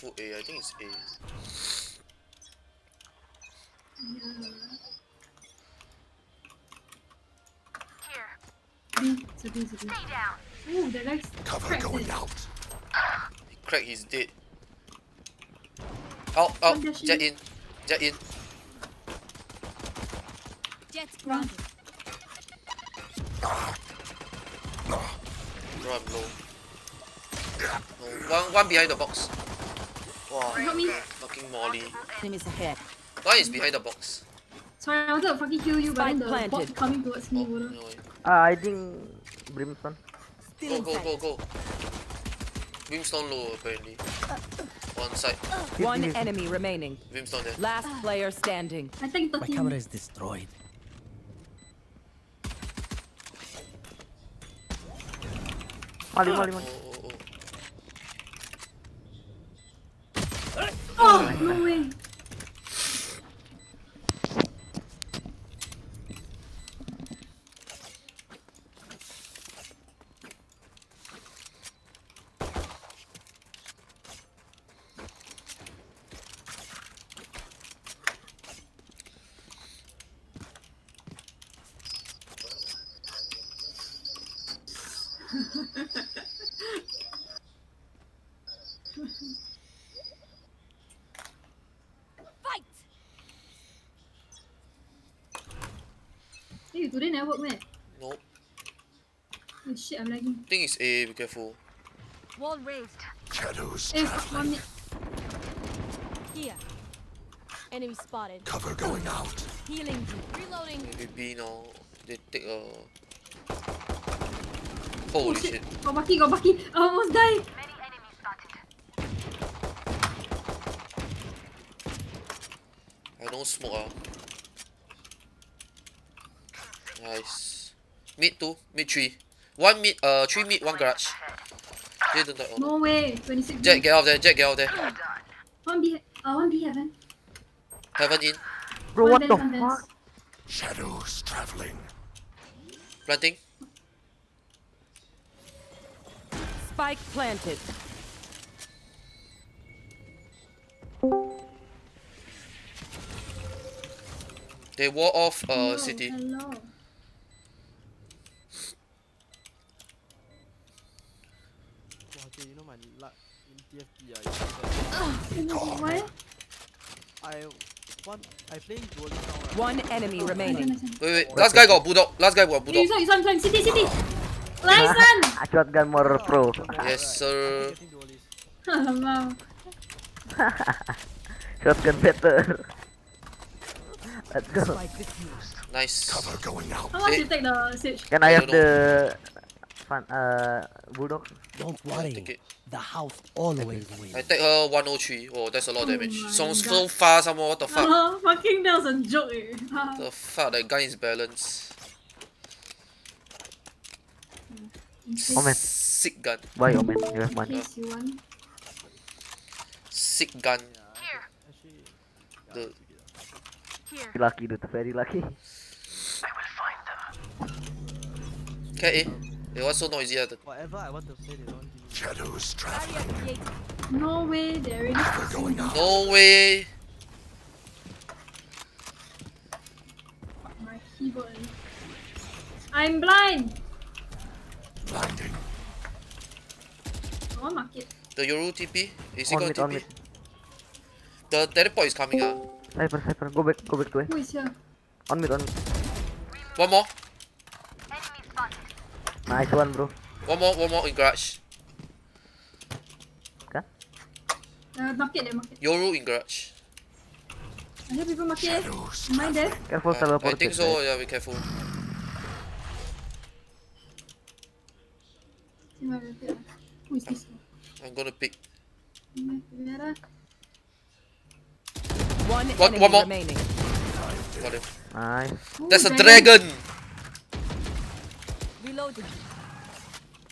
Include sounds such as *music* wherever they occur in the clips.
Careful A, I think it's A. B, mm, it's a B, it's a B. Oh, that guy's Cover going it. out. He crack, he's dead. Out, out, jet in. in, jet in. Jets Run. grounded. Bro, I'm low. No, one, one behind the box. Wow, Help me. fucking molly. Enemies ahead. One is behind the box. Sorry, I wanted to fucking kill you, but then the Spike bot coming towards me. Oh, Bodoh. no way. Ah, I think Brimstone. Go, Still go, inside. go, go. Brimstone low, apparently. One side. One enemy remaining. Brimstone there. Last player standing. I think 13. is destroyed. Mali, mali, mali. Oh, oh, oh. Oh, no way. Fight! Hey, today never work, man. Nope. Oh shit, I'm lagging. think it's A, be careful. Wall raised. Shadows Hey, one. Here. Enemy spotted. Cover going out. Healing. Reloading. Maybe B now. They take a. Oh Holy shit. shit. Got Bucky, got Bucky. I almost died. Many enemies spotted. I don't smoke ah. Nice. Mid two, mid three. One mid, uh, three mid, one garage. Jay don't die. Oh, no. No way. 26. Jet, get out of there. Jet, get out of there. One B, uh, one B heaven. Heaven in. Bro, One what the vent, one vent. fuck? Shadows traveling. Planting. Spike planted. They wall off uh Hello, city. Hello. Wow, okay, you know my luck in TFT ah, Oh, Why? I one I playing duelist now? One enemy remaining. Nice, nice, nice. Wait, wait. Last guy got bulldog. Last guy got Hey, bulldog. you saw, you saw, you saw. City, city. Nice one. Ah, Shotgun more pro. Yes, sir. Getting duelist. wow. Shotgun better. *laughs* Let's go. Nice. Cover going out. How much Hey. you take the sage? Can I I have don't the fun uh bulldog? Don't worry. take it. The house always wins. I take her 103. Oh, that's a lot of Oh damage. my Sounds God. so fast, some more. What the fuck? Uh, *laughs* fucking that was a joke eh. *laughs* The fuck, that gun is balanced. Oh man, Sick gun. why oh man? You have money. case you want. Sick gun. Actually, yeah, The- I took it. Lucky dude, very lucky. Okay, eh? It was so noisy at the Whatever I want to say, they don't give me. Shadows traveling. No way, they're really Cover going out. No way. my keyboard. I'm blind. Blinding. I want market. The Yoru TP? Is he going to on TP? mid. The teleport is coming ah. Sniper, sniper. Go back, go back to A. Who is here? On mid, on mid. One more. Nice one, bro. One more, one more in garage. Okay. Uh, market, there, market. Yoru in garage. I hear people market. eh. I there? Careful, I, I think so, yeah, be careful. Who is this? I'm gonna pick. One One- one more. remaining. Got him. Nice. Ooh, That's a dragon! Reloading.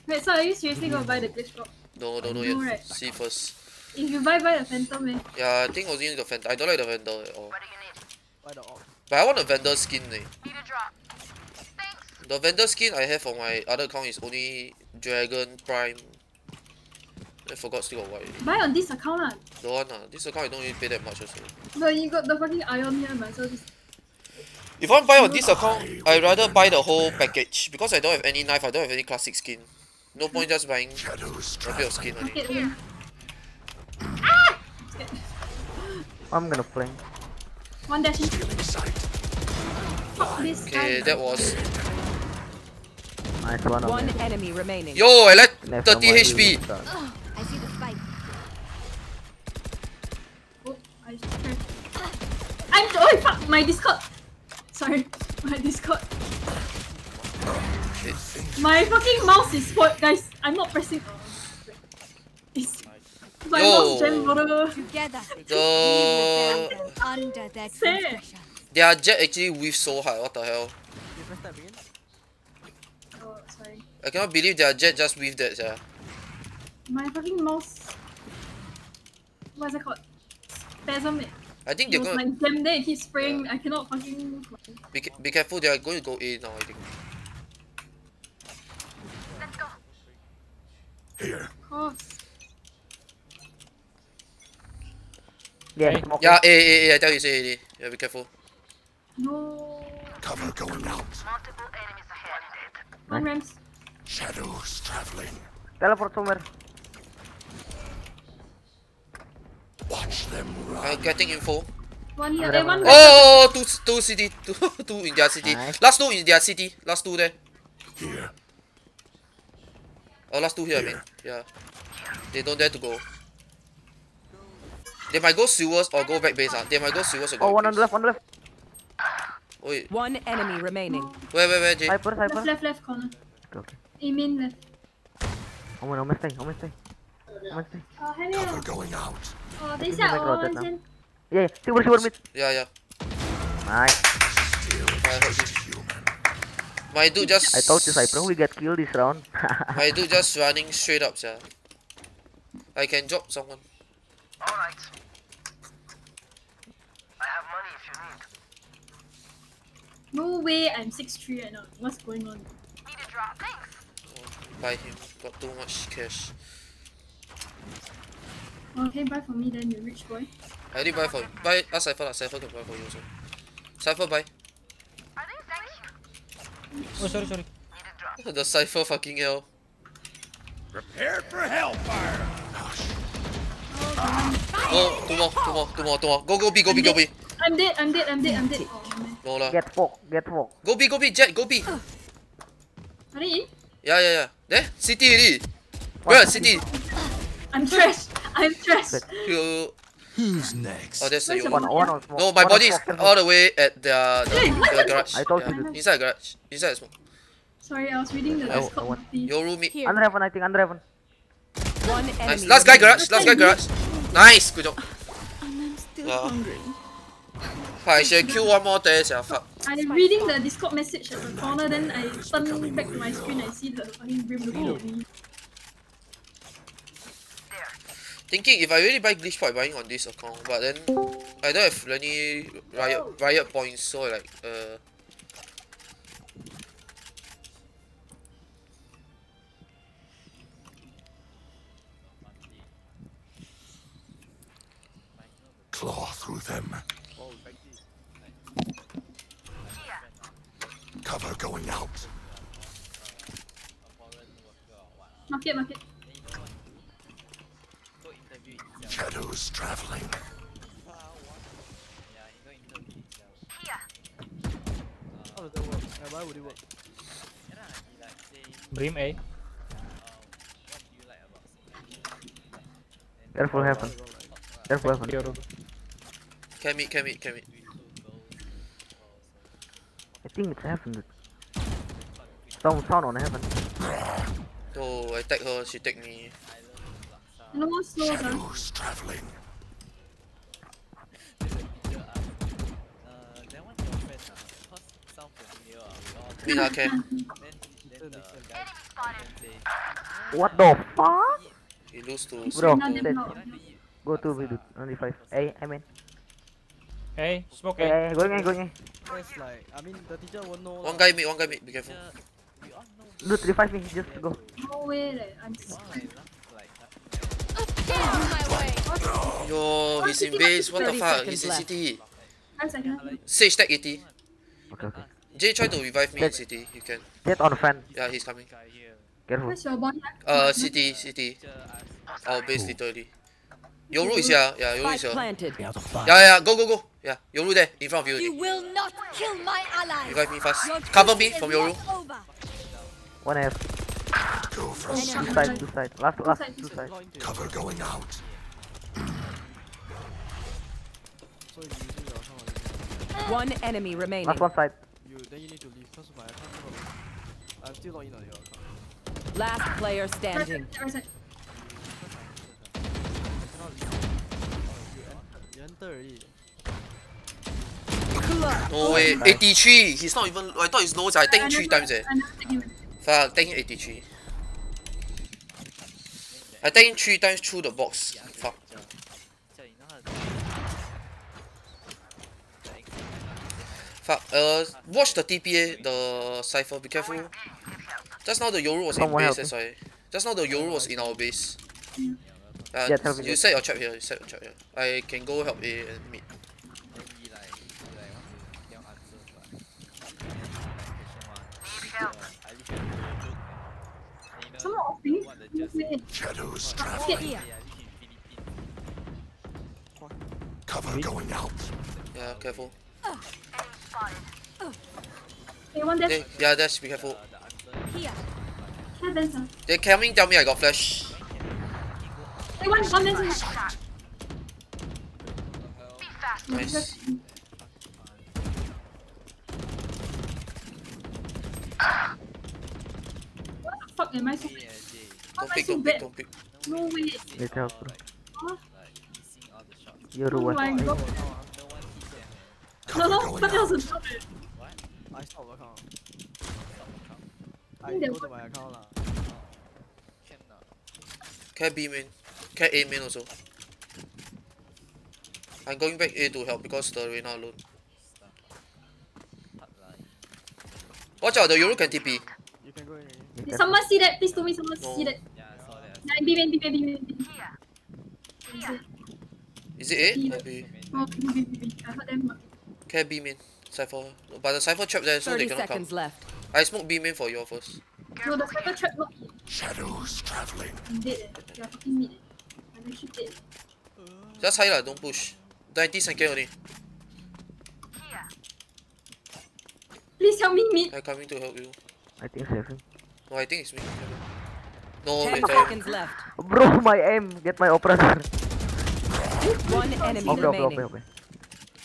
Wait, so are you seriously gonna buy the Glitchpop? No, don't know No, yet. right. See first. If you buy, buy the phantom, eh? Yeah, I think I was using the Phantom. I don't like the Vandal at all. What buy the op. But I want a Vandal skin eh. The Vandal skin I have on my other account is only Dragon Prime. I forgot still got what already. Buy on this account lah. The one ah, this account I don't really pay that much also. But you got the fucking ion here, man. So just If I'm buying on this account, I'd rather buy the whole package because I don't have any knife. I don't have any classic skin. No point just buying Shadows a bit of skin traveling. only. I'm gonna flank. One dash in. Stealing sight. Fuck this Okay, that was. Nice one. One enemy remaining. Yo, I like 30 HP. will start. I see the spike. Oh, I I'm oh fuck my Discord. Sorry, my Discord. My fucking mouse is spoiled, guys. I'm not pressing. It's my Yo. mouse jam, brother. Together. The Under that Say. pressure. their jet actually whiff so hard. What the hell? Okay, first time again. Oh, sorry. I cannot believe their jet just whiff that. Yeah. My fucking mouse. What's it called? Spasm it. I think they're gonna like damn there, it keeps spraying. I cannot fucking move. be, be careful. They are going to go A now. I think. Here. Course. Yeah, smoke. Yeah, A A A. I tell you, say already. Yeah, be careful. No. Cover going out. One ramps. Shadows traveling. Teleport somewhere. them run. I'm getting info. One here, one oh, oh, oh, two, two city, two, *laughs* two in their city. Right. Last two in their city. Last two there. Here. Oh, last two here, here. I mean. Yeah. They don't dare to go. They might go sewers or go back base. Ah. They might go sewers or go Oh, one on the left, one on the left. Oh, wait. One enemy remaining. Where, where, where, Jay? Hyper, hyper. Left, left, left corner. Okay, okay. I mean left. I'm on, I'm staying, I'm staying. I'm staying. Cover going out. Oh, they. Yeah, yeah. Super, super mid. Yeah, yeah. Nice. My dude just. I told you, Cypher, we get killed this round. *laughs* my dude just running straight up. I can drop someone. Alright. I have money if you need. No way, I'm 6'3 right now. What's going on? Need a drop, thanks. Oh, buy him, got too much cash. Okay, buy for me then, you rich boy. I already buy for buy ask Cypher lah. Cypher can buy for you also. Cypher buy. Oh, sorry, sorry. the Cypher fucking hell. Prepare for hellfire. Oh, two more, two more, two more, two more. Go, go B, go B, go B. I'm dead, I'm dead, I'm dead, I'm dead. Oh. No lah. get folk, get folk. Go B, go B, Jet, go B. Are they in? Yeah, yeah, yeah. There, city already. Where city? I'm trash. I'm stressed. Good. You. Who's next? Oh, that's the you your One, one. one on. No, my One body is smoke, all the way at the the, Hey, the the- garage. I told yeah. you. Inside the garage. Inside the smoke. Sorry, I was reading the I- I Discord want- multi. Your room, Here. Under heaven, I think, under heaven. One Nice. enemy. Last guy remaining. garage. Last guy garage. Nice. Good job. I'm still Yeah. hungry. I should kill one more there, yeah. Fuck. I'm reading the Discord message at the corner, then I turn back to my screen, I see the fucking Grim looking at me. Thinking if I really buy Glitchpop, buying on this account, but then I don't have any riot riot points, so like uh. Claw through them. Oh, back this. Cover going out. Market, market. Shadows traveling. How does that work? Yeah, why would it work? Brim A. Careful heaven. Careful heaven. Can meet, can meet, can meet. I think it's heaven. dude. Sound, sound on heaven. Oh, I take her, she take me. No more slows, ah. Shadows traveling. Meet her, can. What the fuck? He lose to. Bro, None of them dead. out. Go to B, dude. Only five. Hey, I mean. Hey, smoke Hey, hey. hey, going in, going in. That's like, I mean, the teacher won't know. One lah. guy mid, one guy mid. Be careful. Dude, revive me, just go. No way leh. I'm Yo, he's in base. What the 30 fuck? He's in seconds city. five seconds. Sage stack 80. Okay, okay. Jay try to revive me in That- city. You can. Jet on the fan. Yeah, he's coming. Careful. Where's your boy? Uh, city, city. Our base literally. Yoru is here. Yeah, Yoru is here. planted. Be out of time. Yeah, yeah, go, go, go. Yeah, Yoru there, in front of you. You will not kill my allies. Revive me fast. Cover me from is Yoru. One F. Go for a Two shit. side, two side. Last, last, side, two two side. Cover going out. So you're using your account already. One enemy remaining. Last one side. You then you need to leave because my account not logged. I'm still not in on your account. Last player standing. side, right side. I cannot leave. You, enter already. No way. 83. He's not even. I thought his nose. I I think three times eh. I never take him. Fuck, take him 83. I take three times through the box. Fuck. Fuck. Uh, watch the TPA, the Cypher. Be careful. Just now the Yoru was in Someone base. help That's why. Just now the Yoru was in our base. Uh, Yeah, tell me. you set your trap here. You set your trap here. I can go help A and mid. Someone off me. No. Shadows traveling. here. Cover going out. Yeah, careful. Hey, one there. They, yeah, that's be careful. Here. Have dancer. They coming. Tell me I got flash. Hey, one, one dancer. Nice. What the fuck am I so How Don't am I pick. Don't pick. Don't pick. No way. Let's help, bro. Huh? You're Oh, oh one. my god. No, Cover no, going but that was out. a joke. I stopped account. I think go to my account lah. Can B main. Can A main also. I'm going back A to help because the Reyna alone. Watch out, the Yoru can TP. You can go in. Did someone see that? Please tell me someone No. see that. Yeah, main, B main, B main, B main. Is it A or B? Oh, B B main. I heard them. B main. Cypher. No, But the Cypher trap there so they 30 cannot come. seconds left. I smoke B main for you all first. No, the sniper trap not Shadows traveling. I'm dead. eh. You're fucking mid. I'm actually dead. Just hide lah, don't push. 90 seconds only. Please help me mid. I'm coming to help you. I think seven. No, I think it's me. No, 10 later. Uh, seconds left. Bro, my aim. Get my operator. One enemy Okay, okay, okay, okay.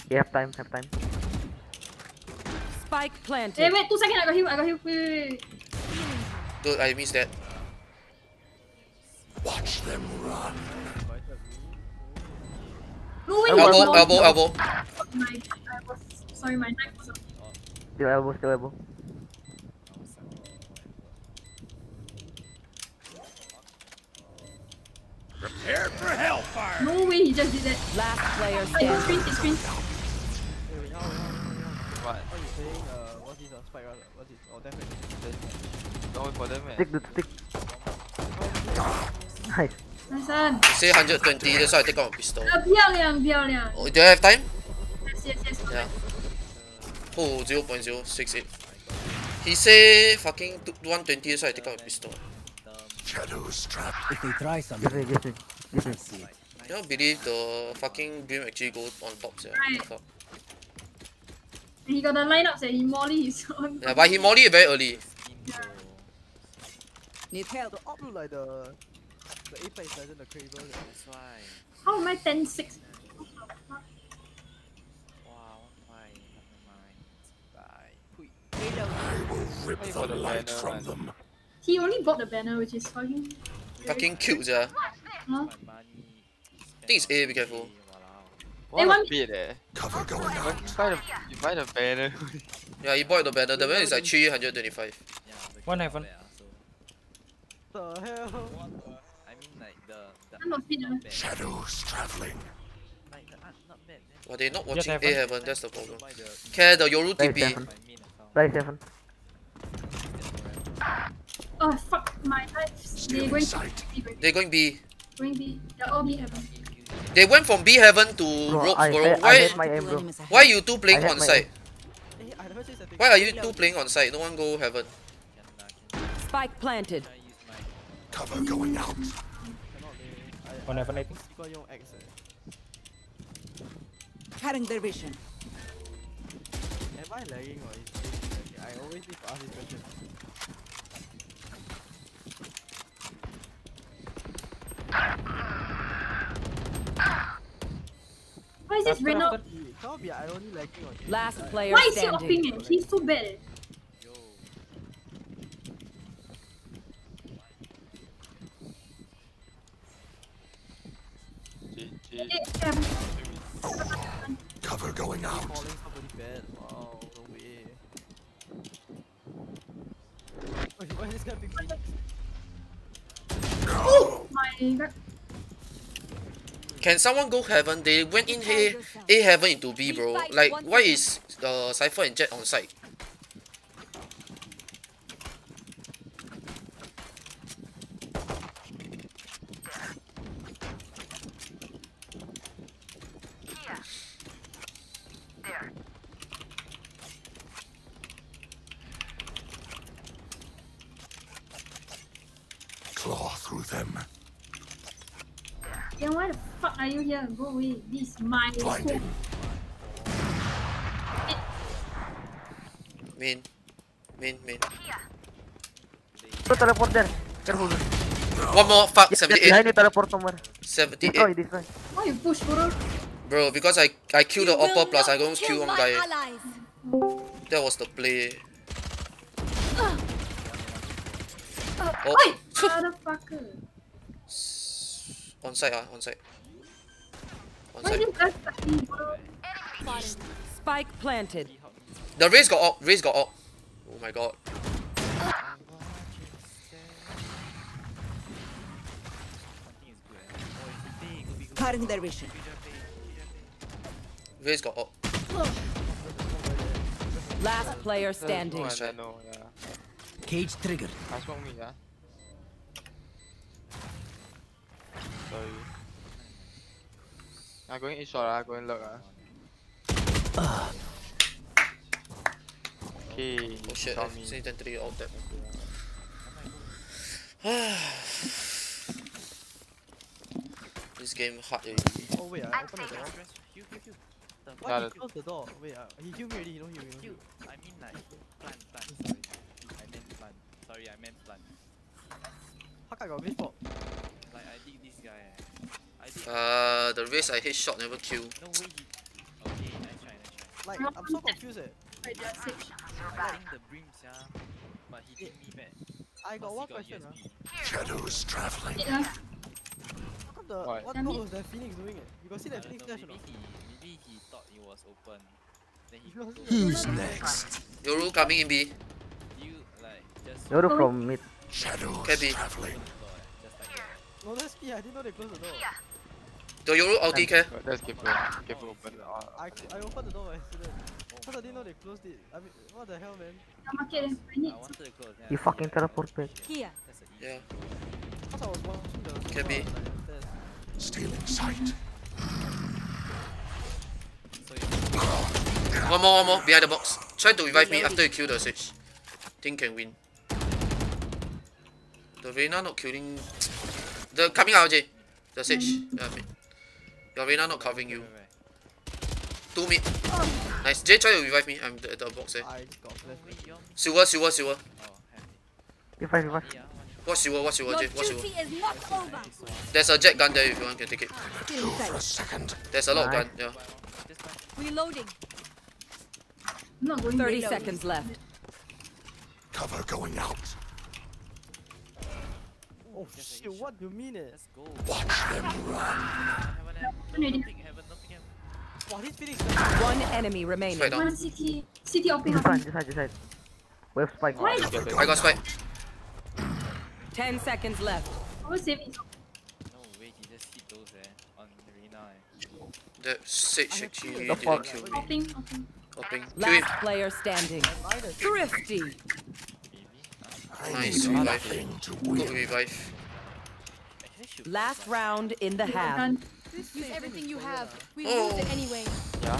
You have time, have time. Spike Hey, eh, wait, two seconds. I got heal. I got heal. Wait, wait, wait. Dude, I missed that. Watch them run. No way. Elbow, Elbow, you elbow, elbow. My, I was sorry. My knife was. Still elbow, still elbow. No way. He just did that. Last player I standing. screen. His screen. Hey, wait, how, how, how, what? What you saying? Uh, what's this? Uh, spike right? What's this? Oh, definitely. Stick, dude, stick. Nice. Nice one. Say 120, that's why I take out my pistol. 呃，漂亮，漂亮。 Oh, do you have time? Yes, yes, yes. Yeah. Oh, 0.068. He say fucking two- 120, that's why I take out my pistol. Shadows trap. If they try something, Give me, give me, give me. let's see. I cannot believe the fucking Grim actually go on top, yeah. Right. And he got the lineups that he molly his *laughs* own. Yeah, but he molly very early. Need help. The op look like the the Apex Legend, the Kraber. That's why. How am I 10 6? I will rip the light from them. He only bought the banner, which is fucking. Fucking cute, yeah. Huh? I think it's A, be careful. They want Cover going out. Yeah, he bought the banner. The banner is like 325. One heaven. The hell? I'm not fit. uh. Shadows traveling. But they not Just watching heaven. A heaven, that's the problem. Buy the Care the Yoru Nice TP. heaven. My Oh fuck my life. They're going, They're going B. Going B. They're all B heaven. They went from B heaven to bro, Rogue bro. Why, aim, bro. why you two playing on site? Why are you two playing on site? No one go heaven. Spike planted. Cover going out. On heaven, I think. Cutting their vision. Am I lagging or is this? I always need to ask this question. Only lagging on Last I- player Why is he standing. upping it? He's so bad. Can someone go heaven? They went in A, A heaven into B, bro. Like, why is uh, Cypher and Jet on site? Claw through them. Then why the fuck are you here? Go away. This is my Blinding. home. Main. Main, main. Bro, teleport there. Careful. One more, fuck, Yeah, yeah, 78. behind you, teleport somewhere. 78. Destroy, destroy. Why you push, bro? Bro, because I I killed the You will upper plus I not go kill one my guy. allies. That was the play. Oh, *laughs* Motherfucker. on site ah, on site. Spike planted. The Raze got up, Raze got up. Oh my god. Something is good. Oh, it's a big, go big, go Cutting their vision. Raze got up. Last player standing. Nice yeah. Cage triggered. I smoke me, yeah. Sorry. I'm going in short, ah. Going look, ah. Okay. Oh shit, got I me. see three all that. this game hard already. Oh wait, I opened the door. Heal, heal, heal. The Why he closed the door? Wait, uh, he healed me already. He don't heal me. Heal. I mean like plant, plant. Sorry. I meant plant. Sorry, I meant plant. How come I got missed Like Uh, the Raze I hit shot never kill. no way. He... Okay, nice try, nice try. Like, I'm so confused eh. Right, that's it. I think the brims, yeah. But he did me bad. I got one question ah. USB. Shadows traveling. Yeah. How come the, What? what Damn was that Phoenix doing it? You got see that Phoenix know, flash or not? he, maybe he thought it was open. Then he *laughs* You got see that? Who's next? Yoru coming in B. you like just Yoru from mid. Shadows traveling. door, eh, just like that. No, that's me. I didn't know they closed the door. The Yoru ulti care. Let's keep it, keep it open. I, I opened the door by accident. Cause I didn't know they closed it. I mean, what the hell, man? I'm market them. I need to close. then You fucking teleport back. Here. That's a easy. Yeah. Cause I was watching the. Can be. like, upstairs. Still in sight. One more, one more, behind the box. Try to revive me after you kill the Sage. Think can win. The Reyna not killing. The coming out, Jay. The Sage. Mm. Yeah, mid. Your Reyna not covering you. Right, right. Two mid. Nice. Jay, try to revive me. I'm at the box there. I got left. Wait, you're- Silver, silver, silver. Oh, have If I, if Yeah, What silver, what silver, Your Jay? What silver? is not. There's a jet gun there if you want, can take it. Ah, still For a second. There's a lot of gun, yeah. by one. Just buy. Reloading. I'm not 30 back. seconds left. Cover going out. Oh shit, what do you mean it? Let's go. Watch them run. Heaven, heaven. No, Ready. don't pick heaven, don't pick heaven. Wow, this Phoenix. One enemy remaining. Straight down. One CT. CT open. This side, this side, this side. Wave spike. Why? Cover I got spike. Ten seconds left. I was saving. No way, he just hit those eh, on Arena eh. That Sage actually didn't kill me. Hopping, hopping. Hopping. Kill him. Last player standing. Thrifty. I Nice need revive. nothing to Good win. revive. Last round in the half. Use everything you have. We Oh. lose it anyway. Wow.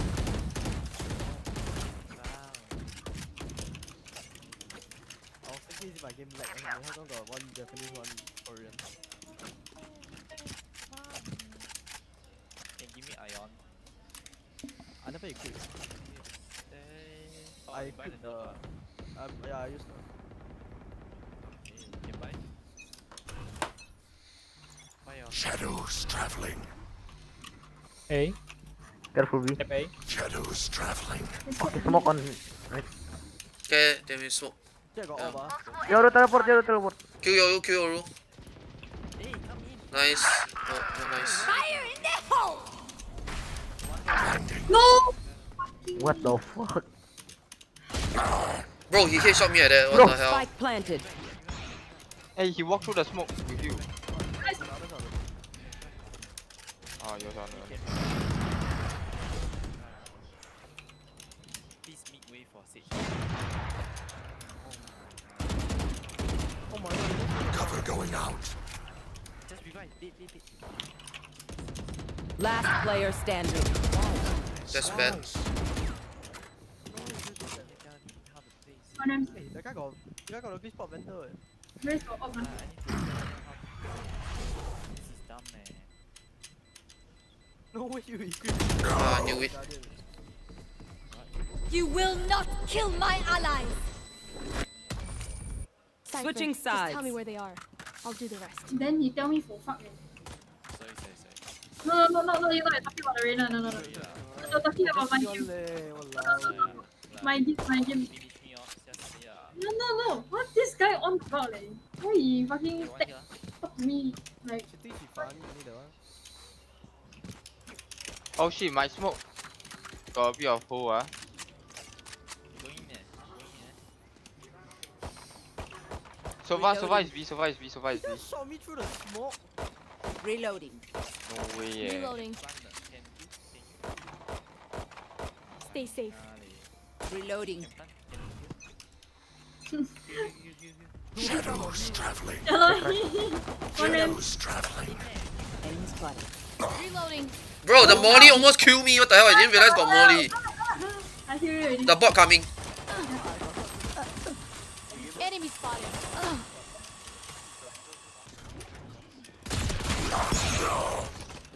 I was thinking if my game lag, or something, how come got one Japanese, one Korean? Can give me ion. I never equipped. Oh, I you equipped the the. new one. Um, yeah, I used to. Okay, you can buy. Buy your Shadows traveling. A, Careful B. step A. Shadows traveling. Okay, smoke on. Right. Okay, then we smoke. Yeah, got Yeah. orb ah. Yoru teleport, Yoru teleport. Kill Yoru, kill Yoru. Hey. Nice. Oh, oh, nice. Fire in the hole! No! What the fuck? Bro, he headshot me at that. What Bro. the hell? Spike planted. Hey, he walked through the smoke with you. Oh, you're on the Please meet way for Sage. Oh my god. Cover going out. Just revive. Last player standing. That's bad. How to play. one M. Hey, that guy got. That guy got a Glitchpop Vandal. eh. Where's the op, man? I need to learn how to play. This is dumb, man. No way you *laughs* equip. Ah, I knew it. You will not kill my allies! Cypher, Switching Just tell me where they are. I'll do the rest. Then you tell me for fuck man. Sorry, sorry, sorry. No, no, no, no, you're not talking about the Reyna. No, no, no. You're talking about my One game. leh, walao. My game, my game. Finish me off. Just yeah. No, no, no. What this guy on about, like? Why he fucking You want talk to me? Like, She thinks she funny, only that one. Oh shit, my smoke got a bit of hole ah. Go in there. Go in there. So far, so far is B, so far is B, so far He is B. just shot me through the smoke. Reloading. No way yeah. Reloading. Run the- Can you? Can you? Stay safe. Reloading. Can run? Can you? You, you, you, you. Shadows traveling. *laughs* hello. one Shadows traveling. Reloading. Bro, the molly almost killed me. What the hell? I didn't realize got molly. I hear you already. The bot coming. Enemy spotted.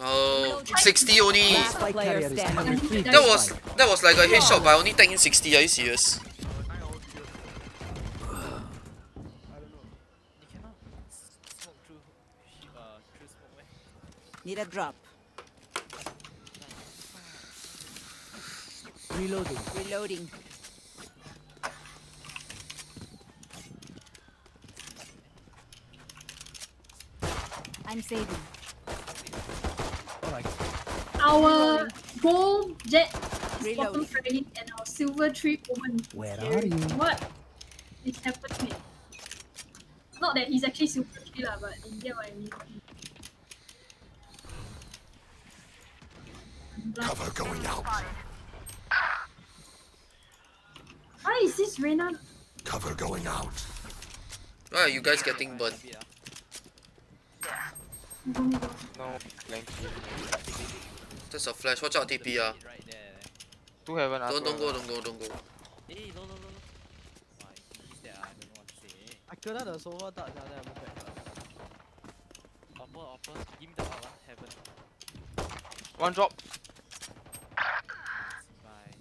Oh, 60 only. Last. That was that was like a headshot, but I only tagged in 60. Are you serious? I don't know. You cannot s- smoke through, sh- uh, through smoke, meh? Need a drop. Reloading. Reloading. I'm saving. Alright. Our gold jet is bottom Reloading. and our silver tree woman. Where are you? What is happening? Not that he's actually silver tree lah, but you get what I mean. Cover going out. Why is this Reyna? Cover going out. Why are you guys getting burned? A bit, ah. No, flanking. That's a flash. Watch out, TP. Ah. Right there. Two heaven ah. Don't don't go, don't go, don't go. Hey, low. Why? Is? I don't know what to say. I kena the sofa touch ah, then I move back. Upper, upper. Give me the up, ah. Heaven. One drop. Bye.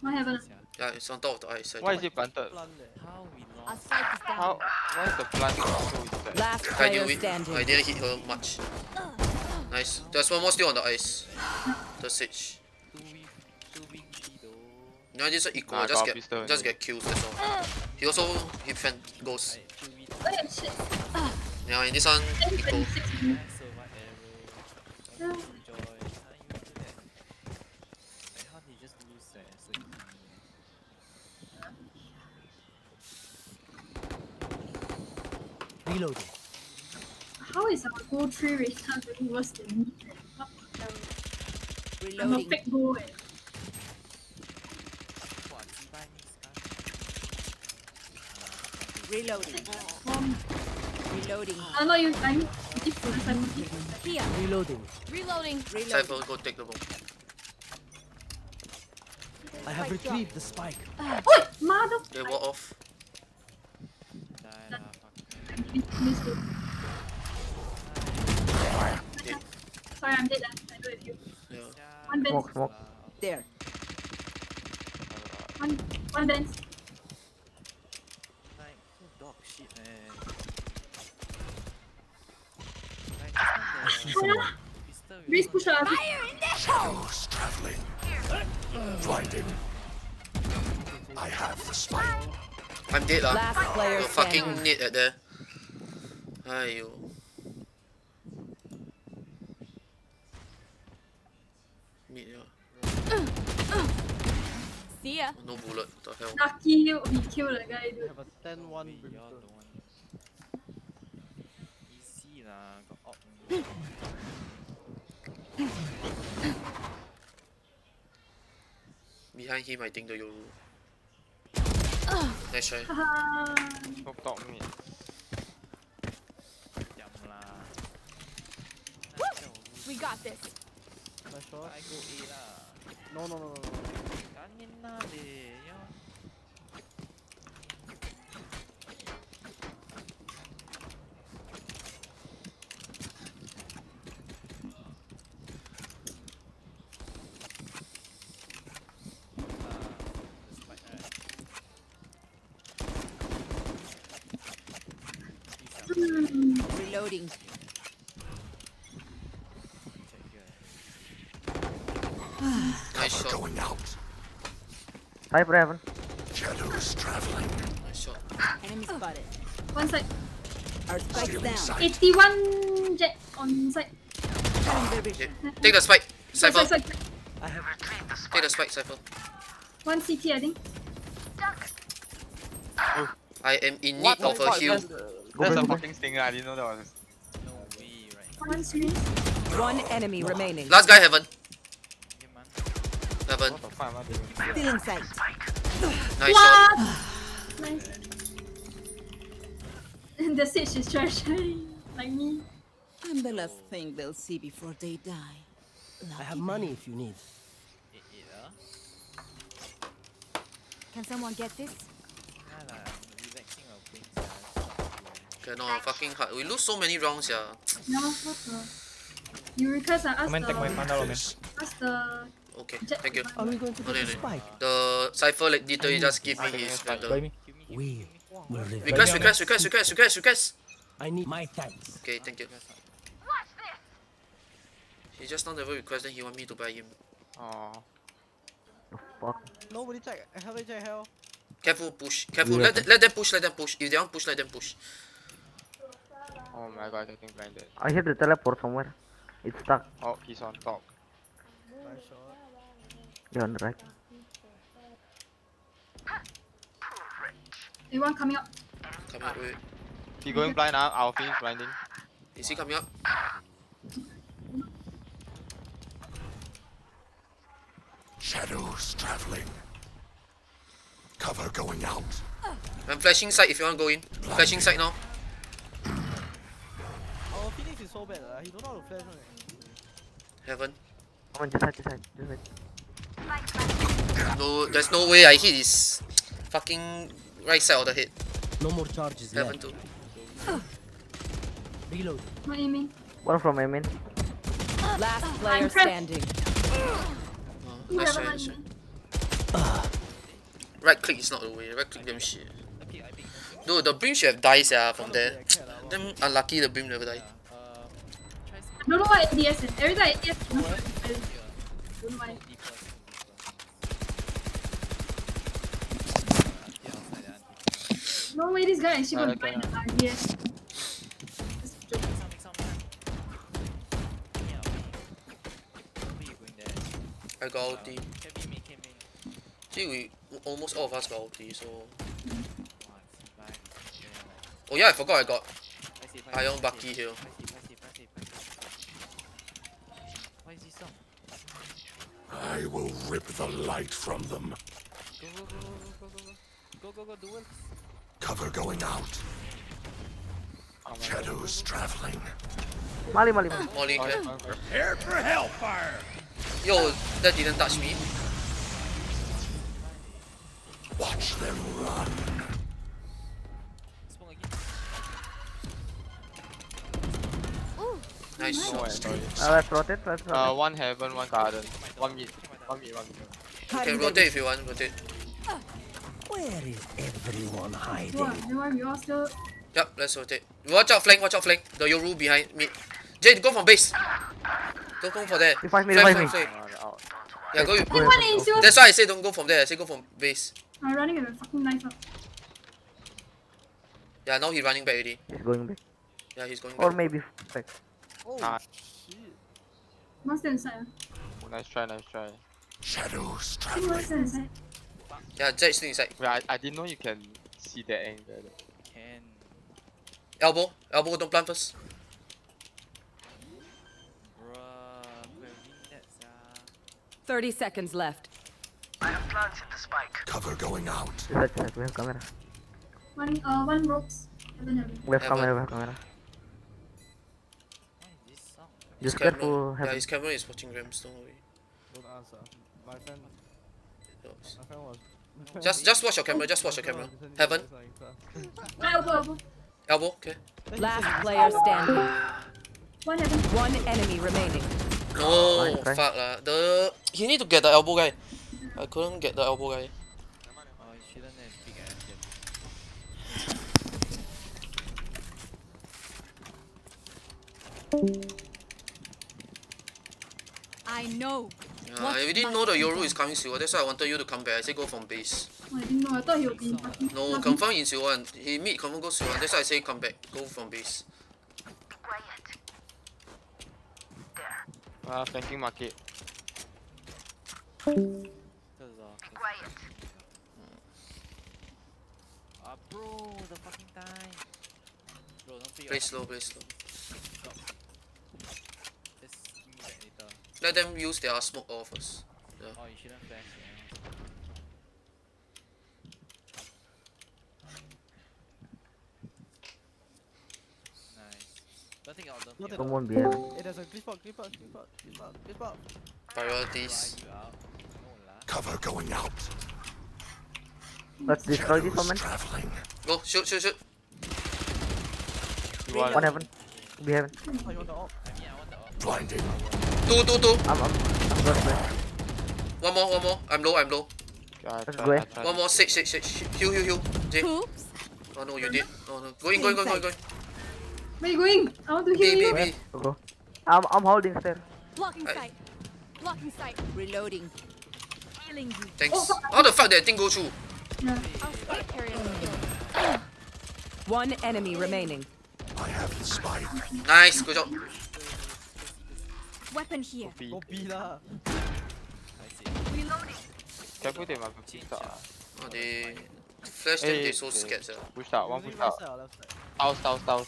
What happened? Sia. Yeah, it's on top of the ice. I Why is it planted? How we Our lost? spike is down. How? Why is the plant so is? Last I knew it. I didn't hit her much. Nice. There's one more still on the ice. The sage. Two week, two week lead though. No, this is equal. Nah, just get pistol just get kills. That's all. He also he fan goes. Right. Oh yeah, shit. Yeah, in this one equal. 26 minutes. Survive arrow. Enjoy. How you do that? Like how they just lose eh, so easy. Reloading. How is our gold tree result really worse than me? Reloading. I'm a fake boy. Reloading. Um, Reloading. Oh no, you, I'm different. I'm different. Here. Reloading. Reloading. Reloading. Cypher, go take the bomb. I have retrieved the spike. Uh, Mother! They were off. Miss you. Sorry, I'm dead. I do it you. Yeah. One bench. Smoke, smoke. There. One, one bench. Like, dog shit, man. Like, just now the Someone. pistol Raise you push know, up. Shadows traveling. Blinding. I have the spike. I'm dead lah. Last player Got fucking standing. nade at there. Yeah. See ya. No bullet. What the hell? Lucky he he killed the guy, dude. have a 10 1 we all brimstone. don't want. Easy lah, got op. Behind him, I think the Yoru. Nice try. Haha. Top top We got this. My shot. I go A lah. Uh. No, no, no, no, no. Kanin lah deh, ya. Ah, the spike, right. He's up. Hmm. Reloading. Check here. Nice Cover shot. going out. Cypher heaven. Shadows traveling. Nice shot. Enemy oh. spotted. One side. Our spike's down. sight. 81 jet on side. Cutting their vision. Take the spike. Side, Cypher. side, side. I have Take the spike, Cypher. One CT, I think. Duck. I am in need What of a fuck? heal. That's, that's a fucking stinger. I didn't know that was. No way, right? One swing. One enemy remaining. Last guy heaven. Yeah, man. Heaven. What the fuck am I doing? Still in sight. Nice. What? nice. *sighs* the sage is trash. *laughs* like me. I'm the last thing they'll see before they die. I have money if you need. Eight, eight, ah. Can someone get this? Nah lah, I'm relaxing or playing sia. Cannot, fucking hard. We lose so many rounds, yeah. No, what the? You request I ask Comment take my the, panda man. ask the Okay, jet. thank you. Are we going to No, get no, the no. spike? The Cypher like literally just give me I think his it's Buy me. Give me, give me, We will. Request, request, request, request, request, request. I need my thanks. Okay, thank you. He just now never request, then he want me to buy him. Oh. The fuck. Nobody check. Hell, they check hell. Careful, push. Careful. Yeah. Let, them, let them push, let them push. If they don't push, let them push. Oh my god, I think blinded. I hit the teleport somewhere. It's stuck. Oh, he's on top. Nice shot. Yeah, on the right. Anyone coming up? Coming up, wait. He going blind now. I'll finish blinding. Is he coming up? Shadows traveling. Cover going out. I'm flashing side if you want to go in. Flashing side now. Our Phoenix is so bad. Uh. He don't know how to flash. Right? Heaven. Come on, just side, just side, just side. No, there's no way I hit his fucking right side of the head. No more charges Heaven left. too. Reload. What do you mean? One from Amin. Last player pressed. standing. Oh, nice try, nice try. Right click is not the way. Right click them shit. I pick, I pick. Dude, the brim should have died yeah, from there. I care lah, wow. Damn unlucky the brim never died. Uh, try some I don't know what ADS is. Every time ADS, I don't know why. deeper, some deeper. Auntie outside, the auntie. No way this guy actually Ah, gonna okay find lah. the RDS. Just joke. Make some, make some, make some. Yeah, okay. Where you going there? I got ulti. Can be me, can be me. See, we almost all of us got ulti, so. Wow, it's back. Yeah, like, Oh yeah, I forgot I got I see, I Ion see, Bucky I see, here. I this will rip the light from them. Go go go go go go go go go go do it. Cover going out. Oh Shadows traveling. Molly, Molly, Molly. Molly god. clear. Oh, okay. Prepare for hellfire. Yo, that didn't touch me. Watch them run. Smoke. Nice. No way, sorry. Uh, let's rotate, let's Uh, one heaven, one garden, one mid, one mid, one mid. You can rotate if you want, rotate. Where is everyone hiding? What? Then why we all still... Yep, let's rotate. Watch out flank, watch out flank. The Yoru behind me. Jade, go from base. Don't go for there. Revive me, Flank, revive flank, me. flank. One out. Yeah, go. Hey, one in. That's why I say don't go from there. I say go from base. I'm running with a fucking knife up. Yeah, now he's running back already. He's going back. Yeah, he's going back. Or maybe back. Oh Ah. shit. One's still inside. Oh, nice try, nice try. Shadows I think one's traveling. Inside. Yeah, Jade's still inside. Wait, I, I didn't know you can see that angle. Can. Elbow, elbow, don't plant first. Bruh, could have win that 30 seconds left. I've planted the spike. Cover going out. Side, side, we have camera. One, uh, one ropes. Heaven, heaven. We have Heaven. camera, we have camera. Why is this sound? Just His camera- careful, Yeah, his camera is watching Rams, don't worry. Don't answer. My friend, Yes. my friend was. my friend Just, just watch your camera, just watch your camera. Heaven, this, like, elbow, elbow. elbow, okay. Last player standing. One heaven. One enemy remaining. No, Nice fuck lah. The he need to get the elbow guy. I couldn't get the elbow guy. You shouldn't have picked at him. I know. Yeah, What I already must know the be Yoru is coming Silver. That's why I wanted you to come back. I said go from base. Oh, I didn't know. I thought he would be. No, fucking- confirm in Silver. He meet confirm go Silver. That's why I say come back. Go from base. Ah, flanking market. Cause uh, Quiet. Ah, bro, the fucking time. Bro, don't pick Play slow, play slow. Let them use their smoke all first. Yeah. Oh, you shouldn't flash Nice. Someone behind me. A glitch bot, glitch bot, glitch bot, glitch bot, glitch bot. Priorities. Cover going out. Let's destroy this woman. Go, shoot, shoot, shoot. One heaven. Be heaven. Blinding. Two, two, two. I'm, I'm, I'm going back. One more, one more. I'm low, I'm low. I Let's try, go, I try. One more, six, six, six. Heal, heal, heal. Jae. Oops. Oh no, you did. Oh no. Go in, go in, go in, go in. Go in. Where you going? I want to heal B, you. B, B. Go, go. I'm, I'm holding still. Blocking I- sight. Blocking sight. Reloading. Healing you. Thanks. Oh, How the fuck did that thing go through? Yeah. I'll spike carrier the kill. One enemy remaining. I have the spike. Nice, good job. Weapon here. 뽀삐 다 잘못되면 막 진짜. Oh, they flash them, they so scared. sia. Push out, one push out. Left side or.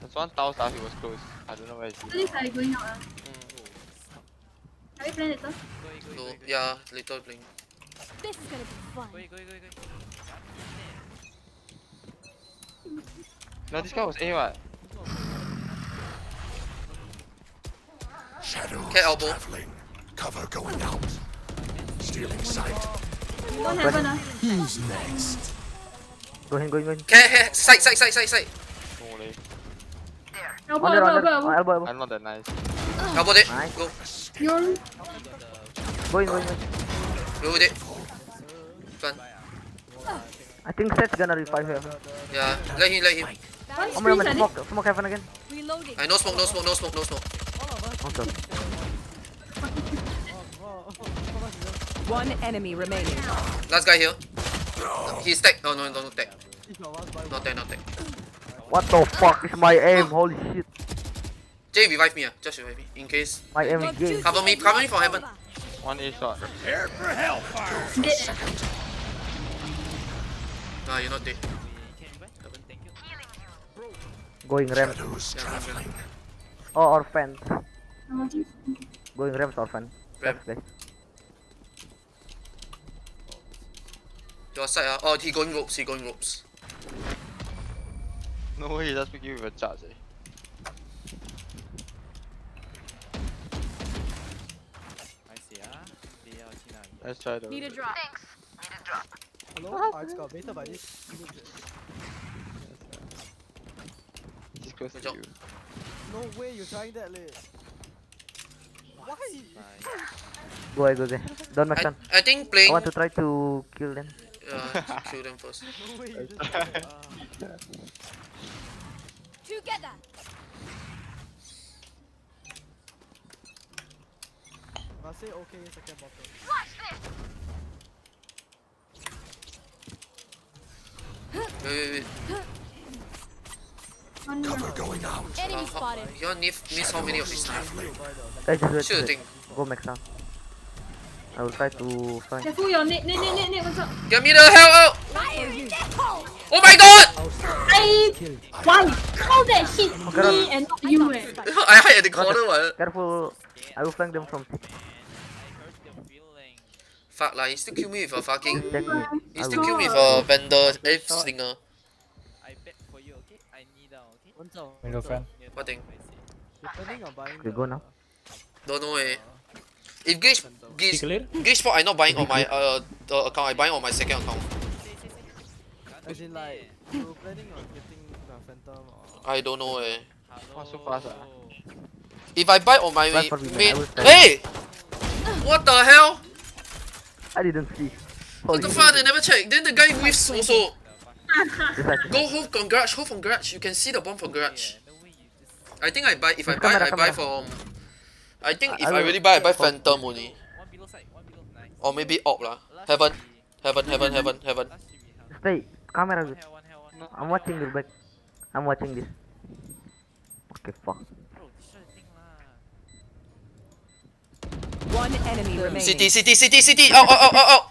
There's one he was close. I don't know where he is. Are going out. Ah? Mm. Are we playing later? Go yeah, later playing. This is gonna be fun. Go. No, this guy was A what? Shadows Okay, elbow. traveling. Cover going out. Stealing sight. One heaven. Who's next? Go in, go in, go in. Okay, okay, side, side, side, side, side. Elbow, elbow, elbow, elbow. elbow, elbow. I'm not that nice. Elbow it. Nice. Go. You're... Go in, go in, go in. Go with it. Run. I think Seth's gonna revive here. Yeah, let him, let him. One Oh my god, smoke, smoke heaven again. Reloading. I no smoke, no smoke, no smoke, no smoke. Okay. One enemy remaining. Last guy here. He's tag. Oh no, no, no tag. Each of us buy Not tag, not tag. What the fuck is my aim? Holy shit. Jae, revive me. ah. Just revive me. In case. My aim is gay. Cover me, cover me from heaven. One A shot. Prepare for hellfire. Ah, you're not there. Going ramp. Oh, orphan. Going ramp, orphan. Ramp. Your side, uh, oh, he going ropes, he going ropes. No way, that's picking with a charge, eh? Let's try to. Need a drop. Thanks. Need a drop. Hello? I just got baited by this. He's close Good to you. No way you're trying that late. Why? Go ahead, go ahead. Don't make I. I think playing. I want to try to kill them. Uh, *laughs* kill them first. No way you just *laughs* did that. Ah. Together. Must say okay second bottle. Wait, wait, wait. Cover going out. Enemy Uh, spotted. you all miss, miss how many of his time? Traveling. Guys, just wait. Sure thing. Go make sound. I will try to find. Careful your net, net, net, net, net, what's up? Get me the hell out! Fire in the. Oh my god! I. Why? How that hit me and not you, eh? *laughs* I hide at the corner, what? Careful. I will flank them from six. I hurt the feeling. Fuck lah, he still kill me with a fucking. Check. He still kill me with a Vandal, eh, slinger. I bet for you, okay? I knee down, okay? 文总 Window fan. Near What thing? I see. depending on buying Okay, the go now. Don't know eh. If glitch, He glitch, clear? Glitchpop, I not buying on my uh the account. I buying on my second account. As in like you planning on getting the phantom or I don't know eh. Wow, so fast ah. If I buy on my Buy for me, man. main, I will sell hey, what the hell? I didn't see. What the fuck? They never check. Then the guy whiffs also. *laughs* Go home from garage. Home from garage. You can see the bomb from garage. No way you just I think I buy. If I buy, I buy from. I think if I really buy, I buy Phantom only, one below side, one below nice. or maybe Op lah. Heaven, heaven, heaven, heaven, heaven. last should be heaven. Stay. Camera. Good. hell, one hell, one hell. I'm watching your back. I'm watching this. Okay, fuck. Bro, destroy the thing lah. One enemy remaining. City, city, city, city. Out, oh, out, out, out.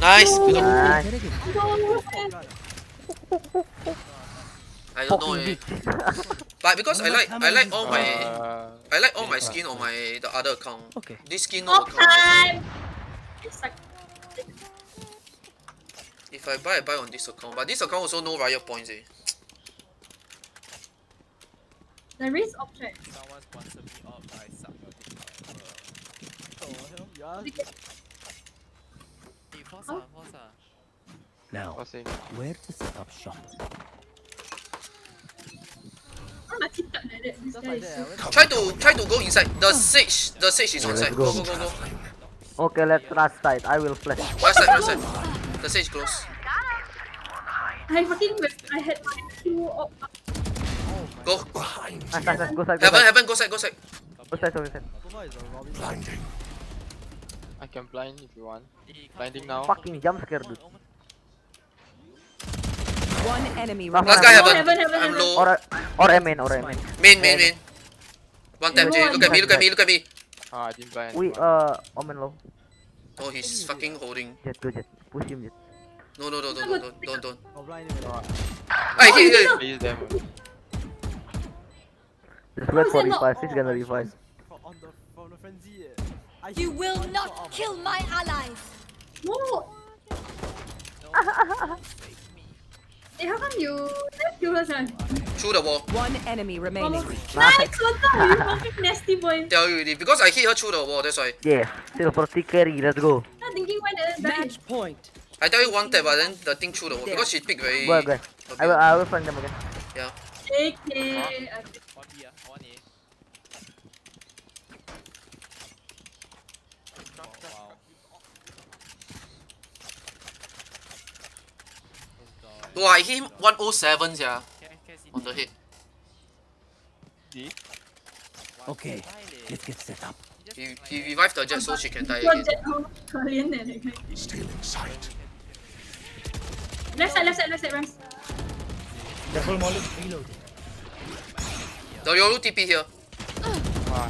Nice. Good job. No, I don't know eh. But because I like, I like all my, Uh, I like all my skin on my the other account. Okay. This skin no Off account. time! If I buy, I buy on this account. But this account also no riot points eh. there is object. Someone sponsor me off, I suck your dick forever. oh hell. Hey, force ah. Now, what's where to set up shop? How much it like that? This Just guy like is that. so I went Try to, try to go inside. The sage, the sage is Yeah, on side. go. Go, go, go, go. Okay, let's rush side. I will flash. Right side, right side. The sage close. I fucking I had my Q up. Go. Behind. Nice, nice, nice. Go side, go Heaven, side. heaven, go side, go side. Go side, go side. Kuma is a Robin. Blinding. I can blind if you want. Blinding now. Fucking jump scare, dude. One enemy Last Last remaining. guy Heaven, heaven. heaven, I'm low. Or, or a main, or a main. Main, main, main. One tap, Jae. Look at me, look at me, look at me. Ah, I didn't blind. We, anyone. uh, Omen low. Oh, he's fucking holding. Jett, go Jett. Push him, Jett. No, no, no, no, no, don't, don't, don't. Or blind him. No, I hit it. Please them. Just wait is for it revive. He's gonna my revive. on the, from the frenzy. I You will not shot out of kill my- my allies. No! *laughs* Eh, how come you left kill us? ah? Through the wall. One enemy remaining. Nice, nice one time! You *laughs* fucking nasty boy. Tell you already. Because I hit her through the wall, that's why. Yes, silver tick carry. Let's go. I'm thinking why the die. Match point. I tell you one tap, but then the thing through the wall. Because she picked very. Go ahead, go ahead. a I will. I will find them again. Yeah. AK. One B ah, one A. Oh, wow. Let's go. Oh, I him 107, yeah. On the head. Okay, let's get set up. He, he revived the Jett so she can die again. *laughs* Still sight. Left side, left side, left side, Rams. Double molly. Reloaded. The Yoru TP here. Uh,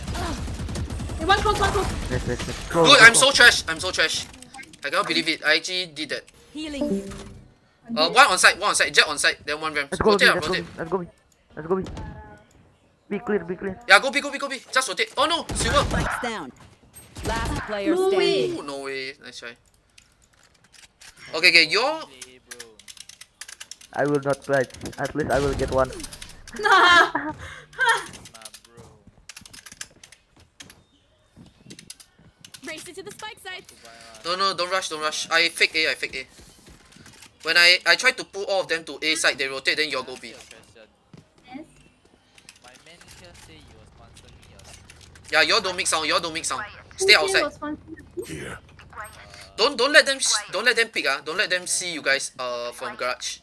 hey, one close, one close. Yes, yes, yes. Go, Dude, go, I'm go. so trash. I'm so trash. I cannot believe it. I actually did that. Healing. Uh, one on site, one on site, Jett on site, then one ramp. Let's go Rotate, let's go B, rotate. let's go B. Let's go B. Be clear, be clear. Yeah, go B, go B, go B. Just rotate. Oh no, silver. Spikes down. Last player No way. Ooh, no way. Nice try. Okay, okay, your bro. I will not pledge. At least I will get one. *laughs* Nah. Race it to the spike site. no no don't rush, don't rush. I fake A, I fake A. When I I try to pull all of them to A side, they rotate, then you go B. Yes. My manager say you will sponsor me or something. Yeah, y'all don't make sound, y'all don't make sound. Stay outside. Here. Don't don't let them don't let them pick ah. Don't let them see you guys uh from garage.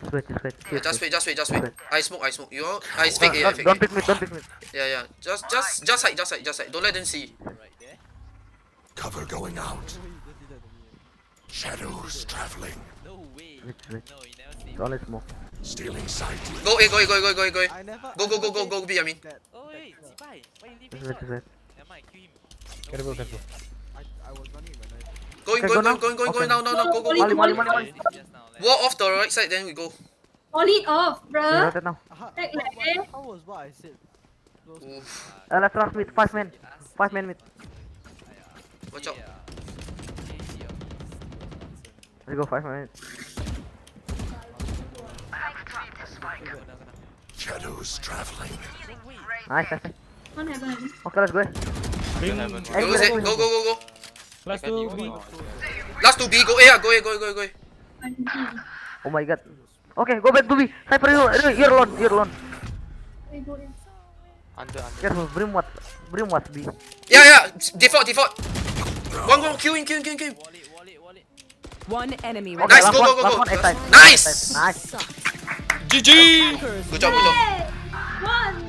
Just wait, just wait. Yeah, Here, just wait, just wait, just wait. I smoke, I smoke. You all, I fake A, I Don't, fake don't pick me, don't pick me. Yeah, yeah. Just just just hide, just hide, just hide. Don't let them see. Cover going out. Wait, you just did that to me. Shadows traveling. No way. Wait, wait. No, you never say. It's only smoke. Stealing sight. Go A, go A, go A, go A, go A, go A. I never. Go I go go never go said go B. I mean. That. Oh wait, Zibai, why you leave me Just wait, shot? just wait. Never mind, kill him. Careful, careful. I, I was running when I. Going, Okay, going, go going, now. going, going, going. Okay. Now, now, now. Go, go, Molly, go. Like, Wall off the right side, then we go. All it off, You bruh. rotate now. Aha, Back what, leg, what, eh? how was what I said? Close. Oof. Uh, let's rush mid. Five men. Five men mid. Watch out. Let's go five men. Shadows traveling. Nice, nice, nice. One heaven. Okay, let's go. Bring. Heaven. Go, go, go, go, go, go. Last two B. Last two B. Go A, go A, go A, go A, go A. Oh my god. Okay, go back to B. Cypher, you, you're alone. You're alone. Wait, go in. Under, under. Careful. Brim what? Brim what B. Yeah, yeah. Default, default. One, one. Kill him, kill him, kill him, kill him. One enemy Okay, Nice, last go, one, go, go, last go. one, A. Nice. Nice. GG. Good job, good job. One!